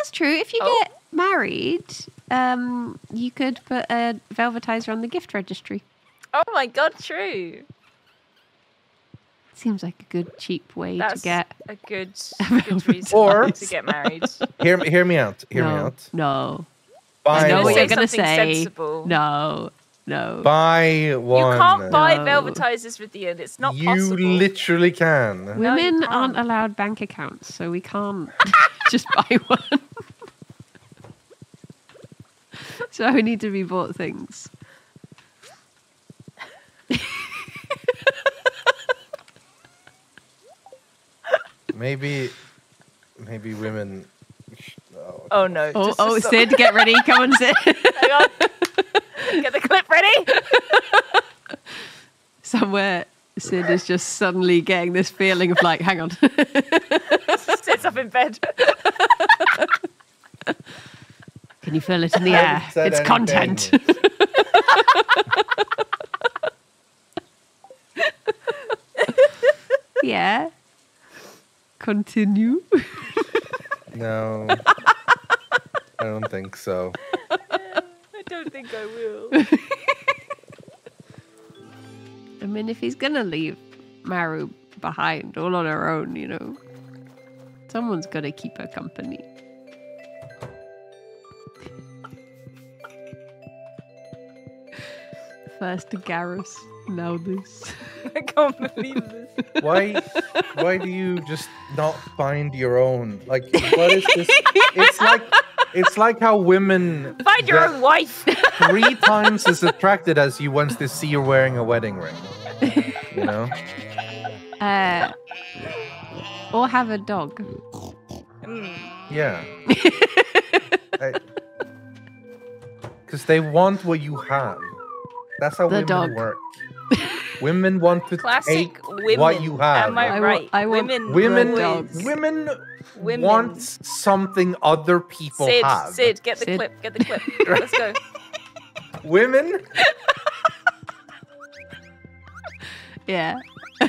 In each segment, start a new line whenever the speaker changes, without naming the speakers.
that's true. If you
Oh.
get married, um, you could put a velvetizer on the gift registry.
Oh my god, true.
Seems like a good cheap way
That's
to get.
a good, good reason
Or-
to get married.
Hear me, hear me out. Hear me out.
no,
Buy
I know what you're gonna say.
sensible.
No, no.
Buy one.
You can't buy
No.
velvetizers with the end. It's not
You
possible.
You literally can.
No,
Women aren't allowed bank accounts, so we can't just buy one. so we need to be bought things.
Maybe, maybe women. Oh,
oh no.
Oh,
just-
oh,
just.
Sid, get ready. Come on, Sid.
Hang on. Get the clip ready.
Somewhere, Sid is just suddenly getting this feeling of like, hang on.
Sits up in bed.
Can you feel it in the air?
haven't said
It's content. yeah. Continue.
No, I don't think so.
I don't think I will.
I mean, if he's gonna leave Maru behind all on her own, you know, someone's gotta keep her company. First Garrus, now this.
I can't believe this.
Why, why do you just not find your own? Like, what is this? It's like, it's like how women
Find your own wife.
three times as attracted as you once they see you wearing a wedding ring. You know?
Uh, or have a dog.
Mm.
Yeah. Because they want what you have. That's how
The
women
dog.
work. women want to
Classic
take
women.
what you have.
Am I,
I
right?
I
women.
women,
the
always-
dog.
women,
Women.
want something other people
Sid,
have.
Sid, get the
Sid.
clip. Get the clip. Let's go.
Women,
Yeah.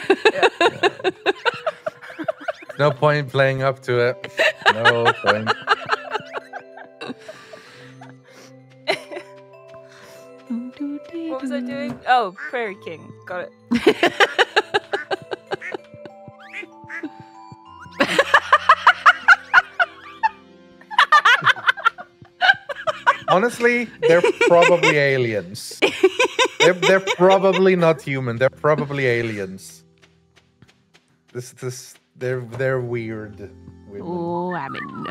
no point playing up to it. No point.
What was I doing? Oh, Prairie King. Got it.
Honestly, they're probably aliens. They're, they're probably not human. They're probably aliens. This, this, they're, they're weird. Women.
Oh, Amin.